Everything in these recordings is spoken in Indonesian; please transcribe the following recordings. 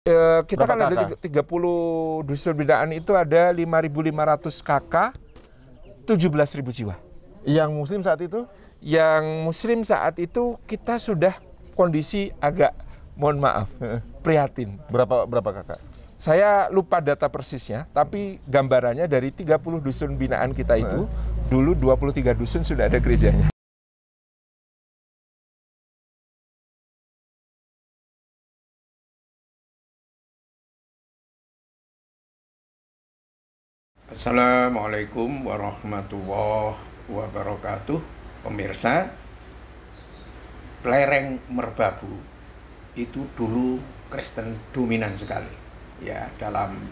Eh, kita Berapa kan ada kakak? tiga- 30 dusun binaan itu ada 5.500 kakak, 17.000 jiwa. Yang muslim saat itu? Yang muslim saat itu kita sudah kondisi agak mohon maaf prihatin. Berapa berapa kakak? Saya lupa data persisnya, tapi gambarannya dari 30 dusun binaan kita itu, dulu 23 dusun sudah ada gerejanya. Assalamualaikum warahmatullahi wabarakatuh. Pemirsa Lereng Merbabu itu dulu Kristen dominan sekali. Ya dalam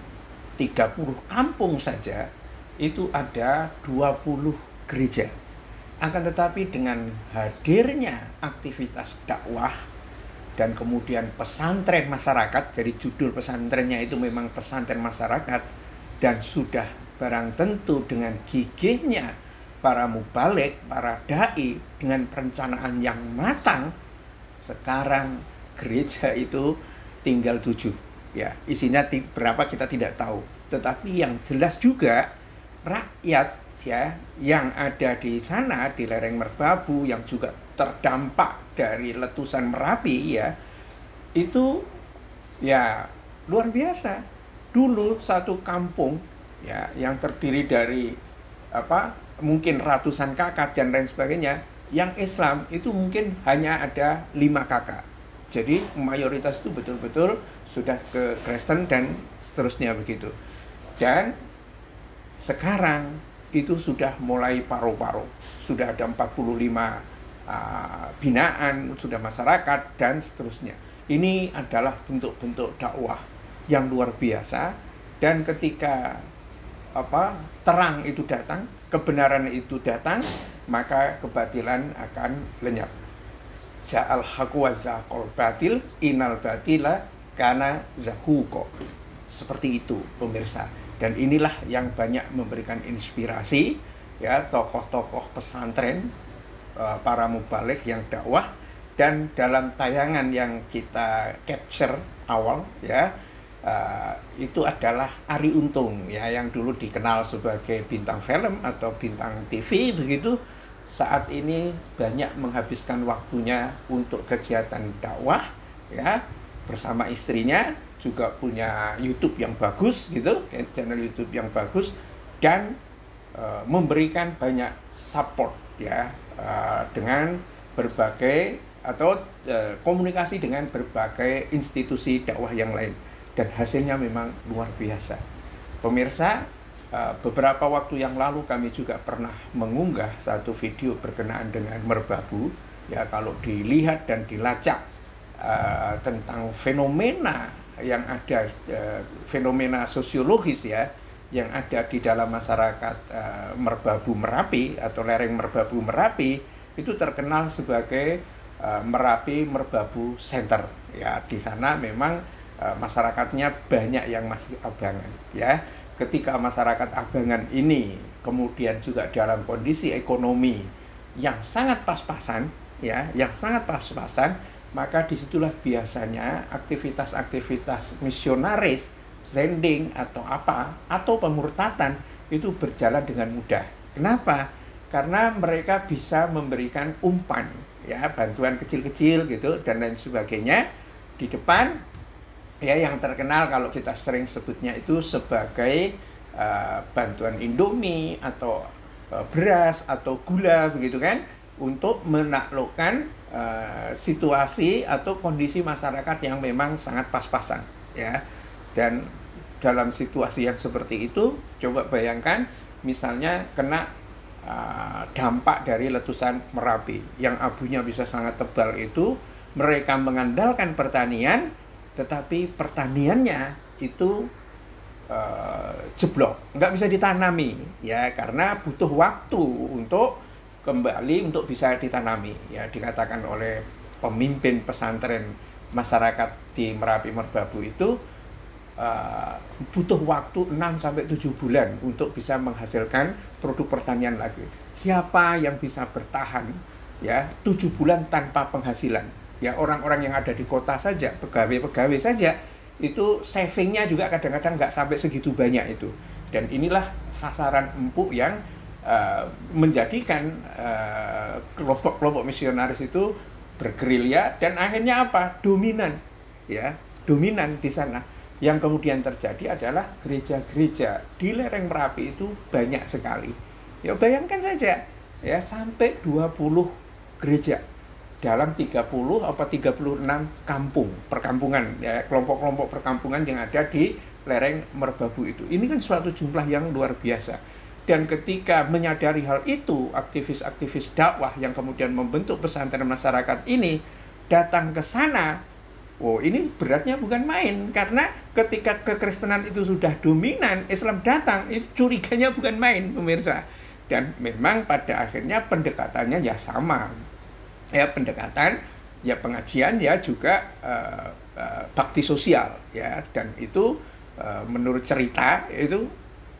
30 kampung saja itu ada 20 gereja. Akan tetapi dengan hadirnya aktivitas dakwah dan kemudian pesantren masyarakat jadi judul pesantrennya itu memang pesantren masyarakat dan sudah barang tentu dengan gigihnya para mubalik, para dai dengan perencanaan yang matang sekarang gereja itu tinggal tujuh. Ya isinya berapa kita tidak tahu. Tetapi yang jelas juga rakyat ya yang ada di sana di lereng Merbabu yang juga terdampak dari letusan Merapi ya itu ya luar biasa. Dulu satu kampung ya yang terdiri dari apa mungkin ratusan kakak dan lain sebagainya yang Islam itu mungkin hanya ada lima kakak. Jadi mayoritas itu betul-betul sudah ke Kristen dan seterusnya begitu. Dan sekarang itu sudah mulai paru-paru. Sudah ada 45 uh, binaan sudah masyarakat dan seterusnya. Ini adalah bentuk-bentuk dakwah yang luar biasa. Dan ketika apa terang itu datang kebenaran itu datang maka kebatilan akan lenyap. Ja'al haqu wa zaqal batil inal batila kana zahuko seperti itu pemirsa. Dan inilah yang banyak memberikan inspirasi ya tokoh-tokoh pesantren eh, para mubalik yang dakwah dan dalam tayangan yang kita capture awal ya eh, itu adalah Ari Untung ya yang dulu dikenal sebagai bintang film atau bintang TV begitu. Saat ini banyak menghabiskan waktunya untuk kegiatan dakwah ya bersama istrinya juga punya YouTube yang bagus gitu channel YouTube yang bagus dan eh, memberikan banyak support ya eh, dengan berbagai atau eh, komunikasi dengan berbagai institusi dakwah yang lain dan hasilnya memang luar biasa. Pemirsa eh, beberapa waktu yang lalu kami juga pernah mengunggah satu video berkenaan dengan merbabu. Ya kalau dilihat dan dilacak eh, tentang fenomena yang ada eh, fenomena sosiologis ya yang ada di dalam masyarakat Merbabu Merapi atau lereng Merbabu Merapi itu terkenal sebagai Merapi Merbabu Center. Ya di sana memang eh, masyarakatnya banyak yang masih abangan ya ketika masyarakat abangan ini kemudian juga dalam kondisi ekonomi yang sangat pas-pasan ya yang sangat pas-pasan maka di situlah biasanya aktivitas-aktivitas misionaris, zending atau apa, atau pemurtatan itu berjalan dengan mudah. Kenapa? Karena mereka bisa memberikan umpan, ya bantuan kecil-kecil gitu dan lain sebagainya di depan ya yang terkenal kalau kita sering sebutnya itu sebagai uh, bantuan Indomie atau uh, beras atau gula begitu kan? Untuk menaklukkan uh, situasi atau kondisi masyarakat yang memang sangat pas-pasan ya. Dan dalam situasi yang seperti itu coba bayangkan misalnya kena dampak dari letusan Merapi yang abunya bisa sangat tebal itu mereka mengandalkan pertanian tetapi pertaniannya itu uh, jeblok nggak bisa ditanami ya karena butuh waktu untuk kembali untuk bisa ditanami ya dikatakan oleh pemimpin pesantren masyarakat di Merapi Merbabu itu uh, butuh waktu 6 sampai 7 bulan untuk bisa menghasilkan produk pertanian lagi. Siapa yang bisa bertahan ya 7 bulan tanpa penghasilan? Ya orang-orang yang ada di kota saja, pegawai-pegawai saja itu savingnya juga kadang-kadang nggak sampai segitu banyak itu. Dan inilah sasaran empuk yang uh, menjadikan uh, kelompok-kelompok misionaris itu bergerilya dan akhirnya apa? Dominan ya dominan di sana. Yang kemudian terjadi adalah gereja-gereja di lereng Merapi itu banyak sekali. Ya bayangkan saja ya sampai 20 gereja dalam 30 apa 36 kampung, perkampungan ya kelompok-kelompok perkampungan yang ada di lereng Merbabu itu. Ini kan suatu jumlah yang luar biasa. Dan ketika menyadari hal itu, aktivis-aktivis dakwah yang kemudian membentuk pesantren masyarakat ini datang ke sana Wow, ini beratnya bukan main karena ketika kekristenan itu sudah dominan, Islam datang, itu curiganya bukan main, pemirsa. Dan memang pada akhirnya pendekatannya ya sama. Ya, pendekatan ya pengajian ya juga uh, uh, bakti sosial ya. Dan itu uh, menurut cerita itu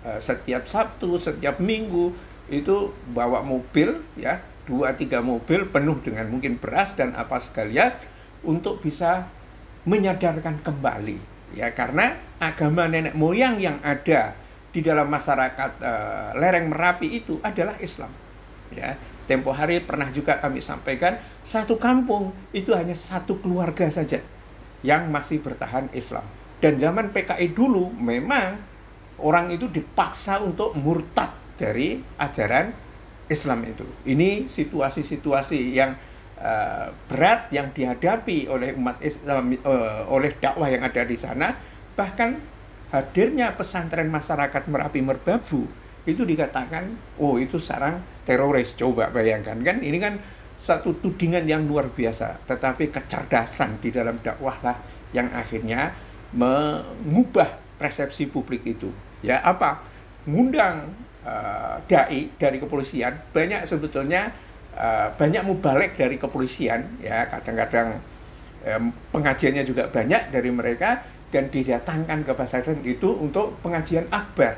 uh, setiap Sabtu, setiap Minggu itu bawa mobil ya dua tiga mobil penuh dengan mungkin beras dan apa sekalian untuk bisa menyadarkan kembali ya. Karena agama nenek moyang yang ada di dalam masyarakat uh, lereng Merapi itu adalah Islam ya tempo hari pernah juga kami sampaikan satu kampung itu hanya satu keluarga saja yang masih bertahan Islam. Dan zaman PKI dulu memang orang itu dipaksa untuk murtad dari ajaran Islam itu. Ini situasi-situasi yang uh, berat yang dihadapi oleh umat Islam uh, oleh dakwah yang ada di sana. Bahkan hadirnya pesantren masyarakat Merapi Merbabu itu dikatakan oh itu sarang teroris. Coba bayangkan kan? Ini kan satu tudingan yang luar biasa tetapi kecerdasan di dalam dakwah lah yang akhirnya mengubah persepsi publik itu. Ya apa? Ngundang uh, dai dari kepolisian. Banyak sebetulnya Eh, banyak mubalik dari kepolisian ya. Kadang-kadang um, pengajiannya juga banyak dari mereka dan didatangkan ke pesantren itu untuk pengajian akbar.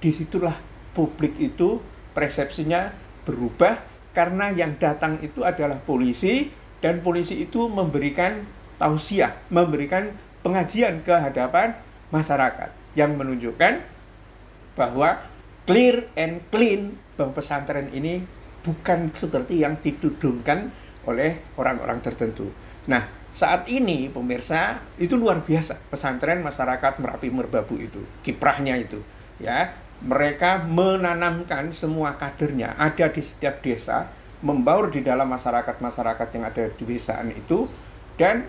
Di situlah publik itu persepsinya berubah karena yang datang itu adalah polisi dan polisi itu memberikan tausiah memberikan pengajian ke hadapan masyarakat yang menunjukkan bahwa clear and clean bahwa pesantren ini bukan seperti yang ditudungkan oleh orang-orang tertentu. Nah, saat ini pemirsa itu luar biasa pesantren masyarakat Merapi Merbabu itu kiprahnya itu ya mereka menanamkan semua kadernya ada di setiap desa membaur di dalam masyarakat-masyarakat yang ada di desaan itu dan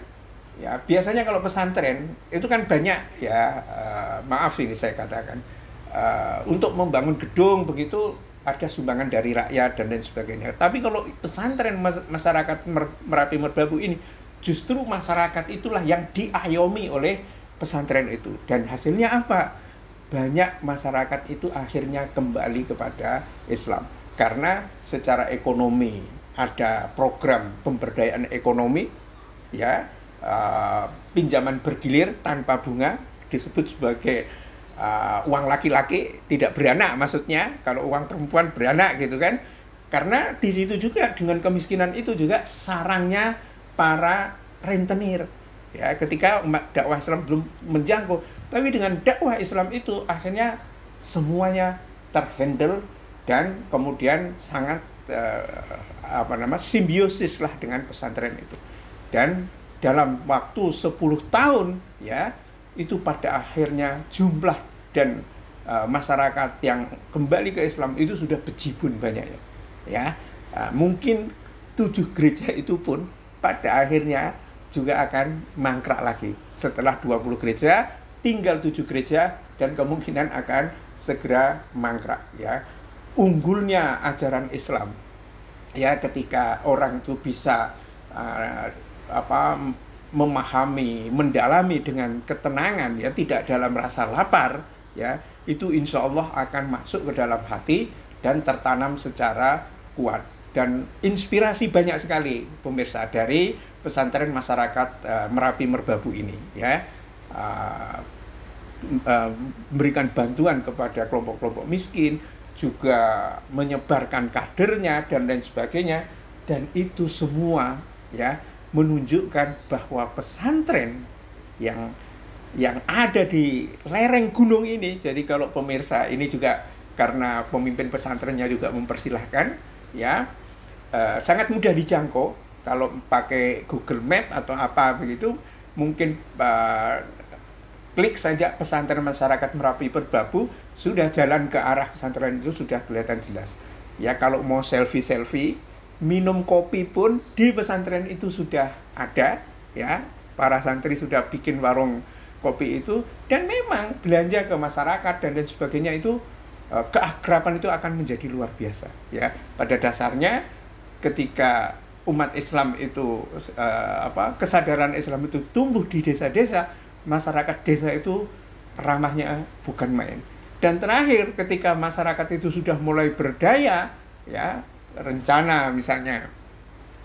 ya biasanya kalau pesantren itu kan banyak ya uh, maaf ini saya katakan uh, untuk membangun gedung begitu ada sumbangan dari rakyat dan lain sebagainya. Tapi kalau pesantren masyarakat Merapi Merbabu ini justru masyarakat itulah yang diayomi oleh pesantren itu dan hasilnya apa? Banyak masyarakat itu akhirnya kembali kepada Islam. Karena secara ekonomi ada program pemberdayaan ekonomi ya uh, pinjaman bergilir tanpa bunga disebut sebagai uh, uang laki-laki tidak beranak maksudnya kalau uang perempuan beranak gitu kan. Karena di situ juga dengan kemiskinan itu juga sarangnya para rentenir ya. Ketika dakwah Islam belum menjangkau tapi dengan dakwah Islam itu akhirnya semuanya terhandle dan kemudian sangat uh, apa nama simbiosis lah dengan pesantren itu dan dalam waktu 10 tahun ya itu pada akhirnya jumlah dan uh, masyarakat yang kembali ke Islam itu sudah bejibun banyak ya. Uh, mungkin tujuh gereja itu pun pada akhirnya juga akan mangkrak lagi. Setelah 20 gereja, tinggal tujuh gereja dan kemungkinan akan segera mangkrak ya. Unggulnya ajaran Islam ya ketika orang itu bisa uh, apa memahami, mendalami dengan ketenangan ya tidak dalam rasa lapar ya itu insya Allah akan masuk ke dalam hati dan tertanam secara kuat dan inspirasi banyak sekali pemirsa dari pesantren masyarakat uh, Merapi Merbabu ini ya uh, memberikan bantuan kepada kelompok-kelompok miskin juga menyebarkan kadernya dan lain sebagainya dan itu semua ya menunjukkan bahwa pesantren yang yang ada di lereng gunung ini. Jadi kalau pemirsa ini juga karena pemimpin pesantrennya juga mempersilahkan, ya eh, sangat mudah dijangkau. Kalau pakai Google Map atau apa begitu, mungkin eh, klik saja pesantren masyarakat Merapi Perbabu sudah jalan ke arah pesantren itu sudah kelihatan jelas. Ya kalau mau selfie-selfie, minum kopi pun di pesantren itu sudah ada, ya. Para santri sudah bikin warung kopi itu dan memang belanja ke masyarakat dan lain sebagainya itu eh, keakraban itu akan menjadi luar biasa ya pada dasarnya ketika umat Islam itu eh, apa kesadaran Islam itu tumbuh di desa-desa masyarakat desa itu ramahnya bukan main dan terakhir ketika masyarakat itu sudah mulai berdaya ya rencana misalnya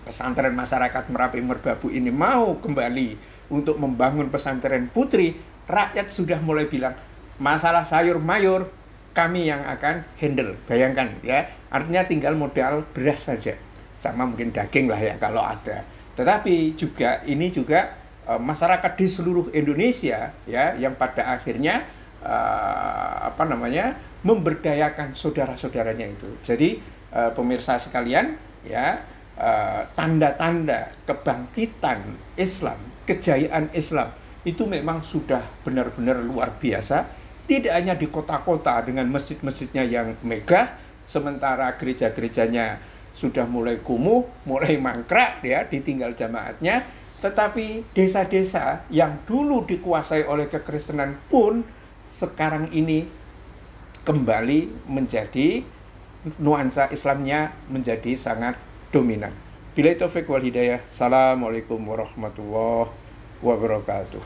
pesantren masyarakat Merapi Merbabu ini mau kembali untuk membangun pesantren putri, rakyat sudah mulai bilang masalah sayur mayur kami yang akan handle. Bayangkan ya, artinya tinggal modal beras saja, sama mungkin daging lah ya kalau ada. Tetapi juga ini juga e, masyarakat di seluruh Indonesia ya yang pada akhirnya e, apa namanya memberdayakan saudara-saudaranya itu. Jadi e, pemirsa sekalian ya tanda-tanda kebangkitan Islam kejayaan Islam itu memang sudah benar-benar luar biasa. Tidak hanya di kota-kota dengan masjid-masjidnya yang megah, sementara gereja-gerejanya sudah mulai kumuh, mulai mangkrak ya, ditinggal jamaatnya, tetapi desa-desa yang dulu dikuasai oleh kekristenan pun sekarang ini kembali menjadi nuansa Islamnya menjadi sangat dominan. Bila taufik wal hidayah. Assalamualaikum warahmatullahi wabarakatuh.